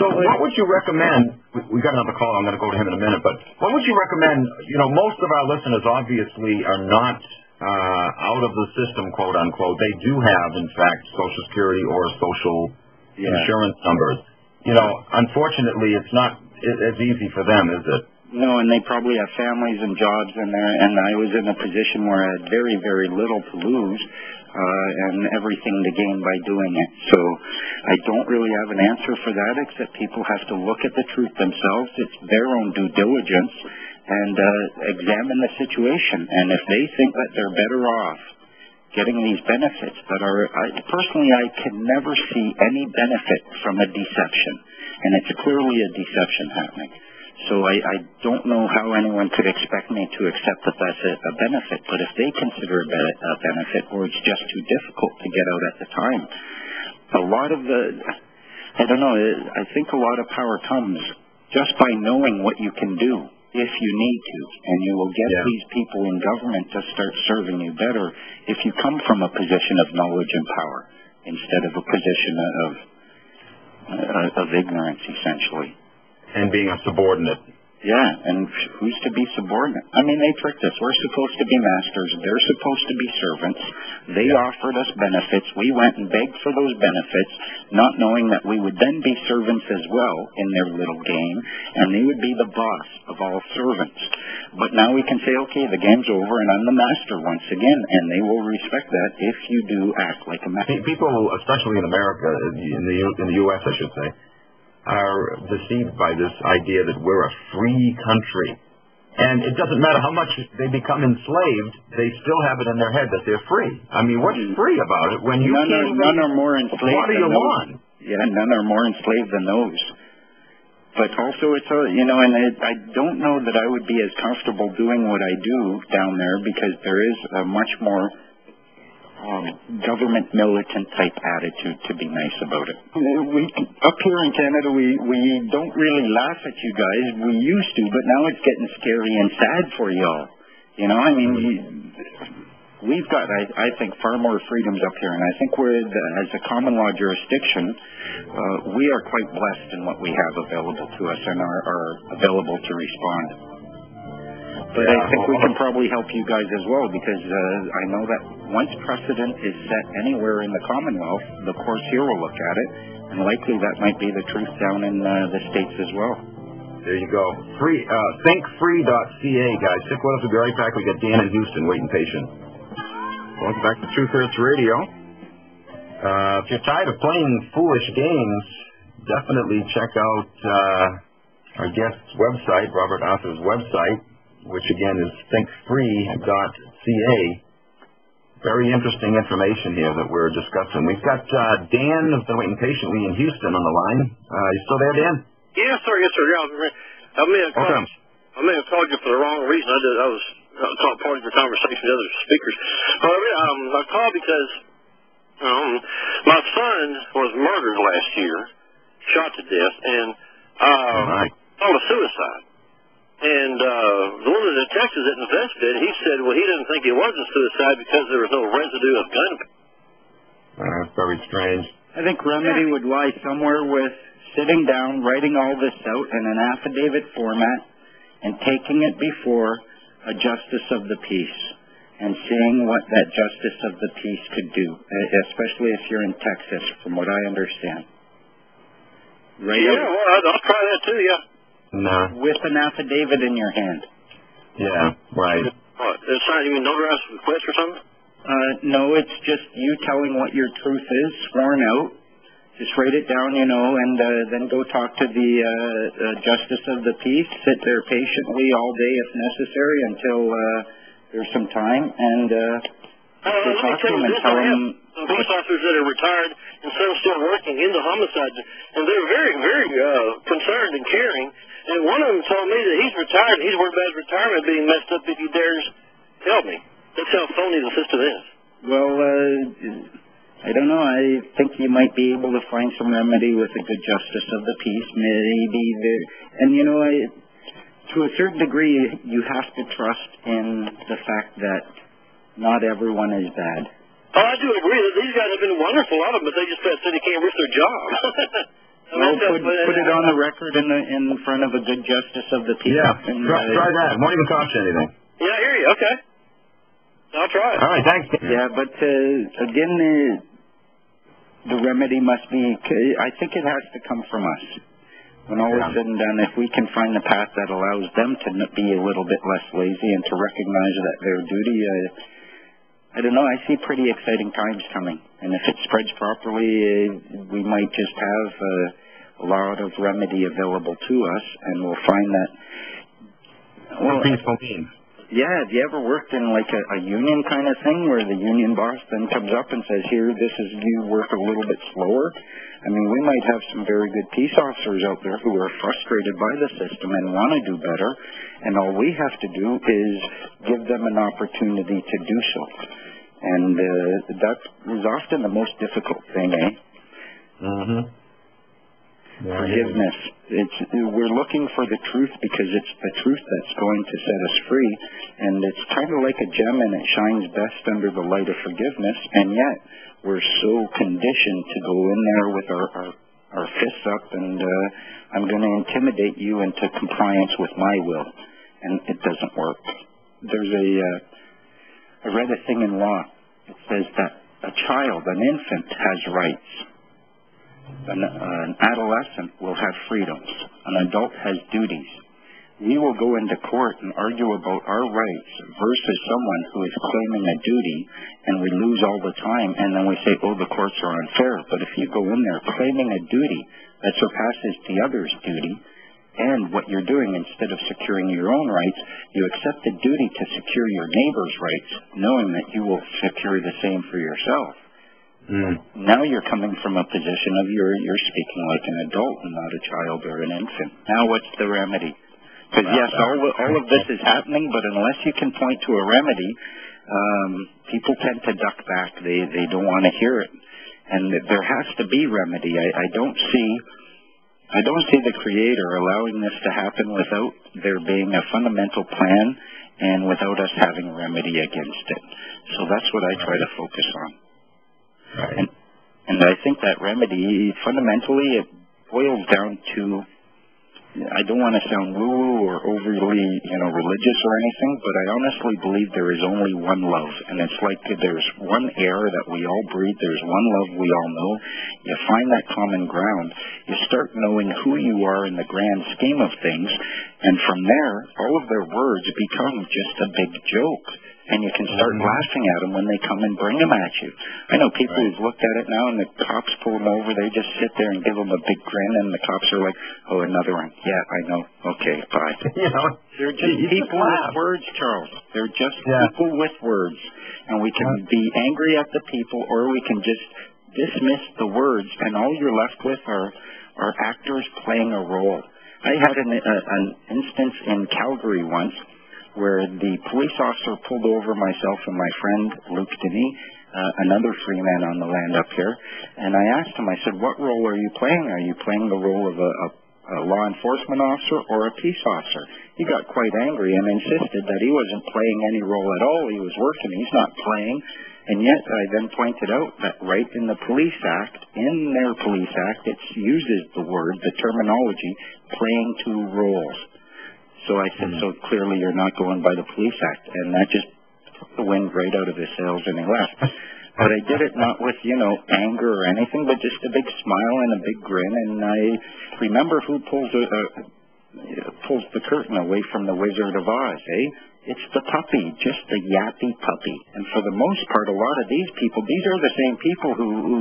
So what would you recommend? We got another call. I'm going to go to him in a minute. But what would you recommend? You know, most of our listeners obviously are not uh, out of the system, quote unquote. They do have, in fact, Social Security or social yeah. insurance numbers. You know, unfortunately, it's not as easy for them, is it? No, and they probably have families and jobs there, and I was in a position where I had very, very little to lose uh, and everything to gain by doing it. So I don't really have an answer for that, except people have to look at the truth themselves. It's their own due diligence and uh, examine the situation. And if they think that they're better off getting these benefits that are, I, personally, I can never see any benefit from a deception. And it's clearly a deception happening. So I, I don't know how anyone could expect me to accept that that's a, a benefit, but if they consider it a benefit or it's just too difficult to get out at the time, a lot of the, I don't know, I think a lot of power comes just by knowing what you can do if you need to, and you will get yeah. these people in government to start serving you better if you come from a position of knowledge and power instead of a position of uh, of ignorance, essentially. And being a subordinate. Yeah, and who's to be subordinate? I mean, they tricked us. We're supposed to be masters. They're supposed to be servants. They yeah. offered us benefits. We went and begged for those benefits, not knowing that we would then be servants as well in their little game, and they would be the boss of all servants. But now we can say, okay, the game's over, and I'm the master once again, and they will respect that if you do act like a master. People, especially in America, in the in the U.S., I should say are deceived by this idea that we're a free country. And it doesn't matter how much they become enslaved, they still have it in their head that they're free. I mean, what's mm. free about it when you none can't are, none are more enslaved what do you? Yeah, none are more enslaved than those. But also, it's a you know, and it, I don't know that I would be as comfortable doing what I do down there because there is a much more um, government militant type attitude to be nice about it. We up here in Canada, we we don't really laugh at you guys. We used to, but now it's getting scary and sad for y'all. You know, I mean, we, we've got, I, I think, far more freedoms up here, and I think we're, as a common law jurisdiction, uh, we are quite blessed in what we have available to us and are, are available to respond. But yeah, I think we can probably help you guys as well because uh, I know that once precedent is set anywhere in the Commonwealth, the courts here will look at it, and likely that might be the truth down in uh, the states as well. There you go. Free, uh, thinkfree.ca, guys. Stick with us. We'll be right back. We got Dan in Houston waiting patient. Welcome back to Truth Hurts Radio. Uh, if you're tired of playing foolish games, definitely check out uh, our guest's website, Robert Arthur's website, which again is thinkfree.ca. Very interesting information here that we're discussing. We've got uh, Dan of the Waiting Patiently in Houston on the line. Uh, you still there, Dan? Yes, sir. Yes, sir. Yeah, I may have called. Okay. I may have called you for the wrong reason. I did. I was uh, part of your conversation with other speakers. But um, I called because um, my son was murdered last year, shot to death, and uh, All right. called a suicide. And uh, the one of the detectives that investigated, he said, well, he didn't think it was a suicide because there was no residue of gun. Uh, that's very strange. I think remedy would lie somewhere with sitting down, writing all this out in an affidavit format, and taking it before a justice of the peace and seeing what that justice of the peace could do, especially if you're in Texas, from what I understand. Right Yeah, well, I'll, I'll try that too. Yeah. No. with an affidavit in your hand. Yeah, right. What? It's not even notarized request or something. Uh, no, it's just you telling what your truth is, sworn out. Just write it down, you know, and uh, then go talk to the uh, uh, justice of the peace. Sit there patiently all day if necessary until uh, there's some time, and uh, Uh, go talk to tell him and tell I him. some police officers that are retired and some still working in the homicide, and they're very, very uh, concerned and caring. And one of them told me that he's retired and he's worried about his retirement being messed up if he dares help me. That's how phony the system is. Well, uh, I don't know. I think you might be able to find some remedy with a good justice of the peace. Maybe there, and you know, I, to a certain degree, you have to trust in the fact that not everyone is bad. Oh, I do agree that these guys have been wonderful, a lot of them, but they just said they can't risk their job. I mean, Well, put, put it on the record in the in front of a good justice of the peace. Yeah, and, try, uh, try that. It won't even cost you anything. Yeah, I hear you. Okay. I'll try it. All right, thanks. Yeah, but uh, again, the, the remedy must be. I think it has to come from us. When all Yeah. is said and done, if we can find the path that allows them to be a little bit less lazy and to recognize that their duty, uh, I don't know. I see pretty exciting times coming, and if it spreads properly, uh, we might just have uh, a lot of remedy available to us, and we'll find that. Means. Yeah, have you ever worked in like a, a union kind of thing where the union boss then comes up and says, here, this is, you work a little bit slower? I mean, we might have some very good peace officers out there who are frustrated by the system and want to do better, and all we have to do is give them an opportunity to do so. And uh, that is often the most difficult thing, eh? Mm-hmm. Forgiveness. It's we're looking for the truth because it's the truth that's going to set us free, and it's kind of like a gem, and it shines best under the light of forgiveness. And yet, we're so conditioned to go in there with our our, our fists up, and uh, I'm going to intimidate you into compliance with my will, and it doesn't work. There's a uh, I read a thing in law. It says that a child, an infant, has rights an, an adolescent will have freedoms. An adult has duties. We will go into court and argue about our rights versus someone who is claiming a duty and we lose all the time and then we say, oh, the courts are unfair. But if you go in there claiming a duty that surpasses the other's duty and what you're doing instead of securing your own rights, you accept the duty to secure your neighbor's rights, knowing that you will secure the same for yourself. Mm. Now you're coming from a position of you're you're speaking like an adult and not a child or an infant. Now what's the remedy? Because yes, all all of this is happening, but unless you can point to a remedy, um, people tend to duck back. They they don't want to hear it, and there has to be remedy. I, I don't see. I don't see the Creator allowing this to happen without there being a fundamental plan and without us having remedy against it. So that's what I try to focus on. Right. And, and I think that remedy, fundamentally, it boils down to I don't want to sound woo-woo or overly, you know, religious or anything, but I honestly believe there is only one love, and it's like there's one air that we all breathe. There's one love we all know. You find that common ground. You start knowing who you are in the grand scheme of things, and from there, all of their words become just a big joke and you can start Mhm. laughing at them when they come and bring them at you. I know people Right. who've looked at it now, and the cops pull them over. They just sit there and give them a big grin, and the cops are like, "Oh, another one. Yeah, I know. Okay, bye." you know, They're just people with words, Charles. They're just Yeah. people with words, and we can be angry at the people, or we can just dismiss the words, and all you're left with are are actors playing a role. I had an, a, an instance in Calgary once where the police officer pulled over myself and my friend Luke Denis, uh, another free man on the land up here, and I asked him, I said, what role are you playing? Are you playing the role of a, a, a law enforcement officer or a peace officer? He got quite angry and insisted that he wasn't playing any role at all. He was working. He's not playing. And yet, I then pointed out that right in the Police Act, in their Police Act, it uses the word, the terminology, playing two roles. So I said, Mhm. so clearly you're not going by the Police Act. And that just took the wind right out of his sails and he left. But I did it not with, you know, anger or anything, but just a big smile and a big grin. And I remember who pulls, a, uh, pulls the curtain away from the Wizard of Oz, eh? It's the puppy, just the yappy puppy. And for the most part, a lot of these people, these are the same people who, who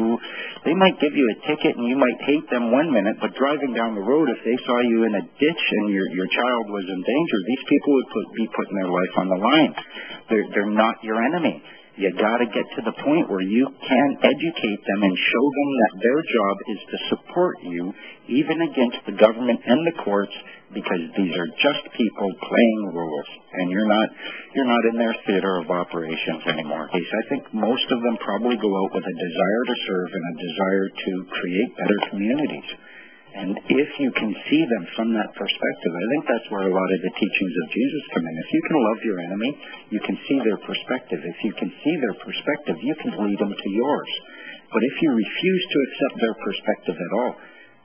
they might give you a ticket and you might hate them one minute, but driving down the road, if they saw you in a ditch and your your child was in danger, these people would put, be putting their life on the line. They're they're not your enemy. You got to get to the point where you can educate them and show them that their job is to support you, even against the government and the courts, because these are just people playing rules, and you're not you're not in their theater of operations anymore. I think most of them probably go out with a desire to serve and a desire to create better communities. And if you can see them from that perspective, I think that's where a lot of the teachings of Jesus come in. If you can love your enemy, you can see their perspective. If you can see their perspective, you can lead them to yours. But if you refuse to accept their perspective at all,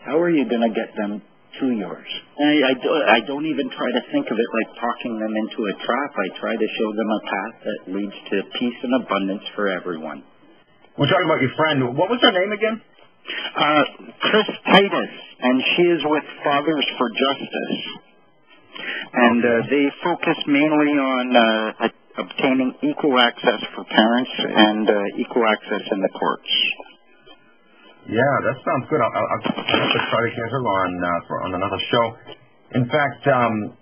how are you going to get them to yours? I, I, do, I don't even try to think of it like talking them into a trap. I try to show them a path that leads to peace and abundance for everyone. we're talking about your friend. What was her name again? Uh, Chris Titus, and she is with Fathers for Justice. And uh, they focus mainly on uh, obtaining equal access for parents and uh, equal access in the courts. Yeah, that sounds good. I'll, I'll, I'll try to get her on uh, for on another show. In fact, um,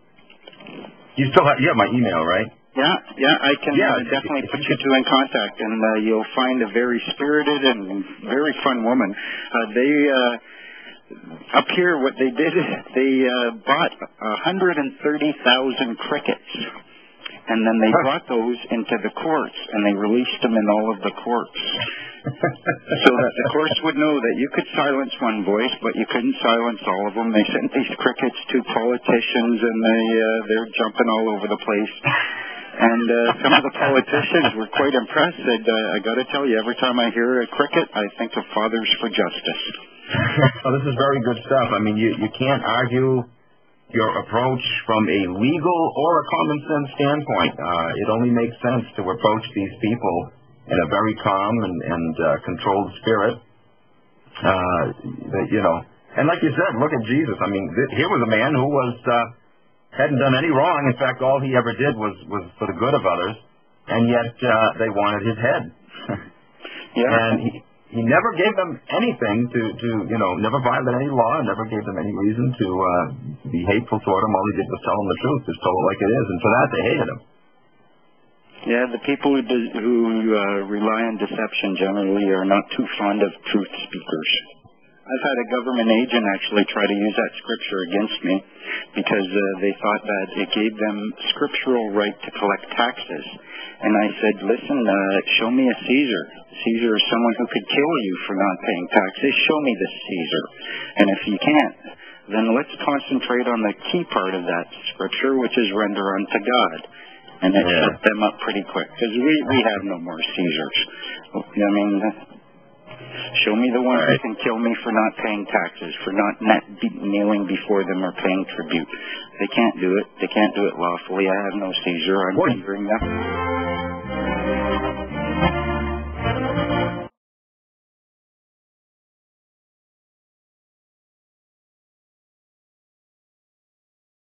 you still have you have my email, right? Yeah, yeah, I can Yeah, uh, definitely put you two in contact, and uh, you'll find a very spirited and very fun woman. Uh, they uh, up here, what they did is they uh, bought hundred and thirty thousand crickets, and then they brought those into the courts, and they released them in all of the courts, so that the courts would know that you could silence one voice, but you couldn't silence all of them. They sent these crickets to politicians, and they uh, they're jumping all over the place. And uh, some of the politicians were quite impressed. Said, uh, "I got to tell you, every time I hear a cricket, I think of Fathers for Justice." well, this is very good stuff. I mean, you, you can't argue your approach from a legal or a common sense standpoint. Uh, it only makes sense to approach these people in a very calm and, and uh, controlled spirit. Uh, that, you know, and like you said, look at Jesus. I mean, th- here was a man who was uh, hadn't done any wrong. In fact, all he ever did was was for the good of others, and yet uh, they wanted his head. Yeah. And he, he never gave them anything to, to, you know, never violated any law, never gave them any reason to uh, be hateful toward him. All he did was tell them the truth, just told it like it is. And for that, they hated him. Yeah, the people who, who uh, rely on deception generally are not too fond of truth speakers. I've had a government agent actually try to use that scripture against me because uh, they thought that it gave them scriptural right to collect taxes. And I said, listen, uh, show me a Caesar. Caesar is someone who could kill you for not paying taxes. Show me the Caesar. And if you can't, then let's concentrate on the key part of that scripture, which is render unto God and that yeah. set them up pretty quick because we we have no more Caesars. I mean, show me the ones right. can kill me for not paying taxes, for not not be kneeling before them or paying tribute. They can't do it. They can't do it lawfully. I have no Caesar. I'm hindering them.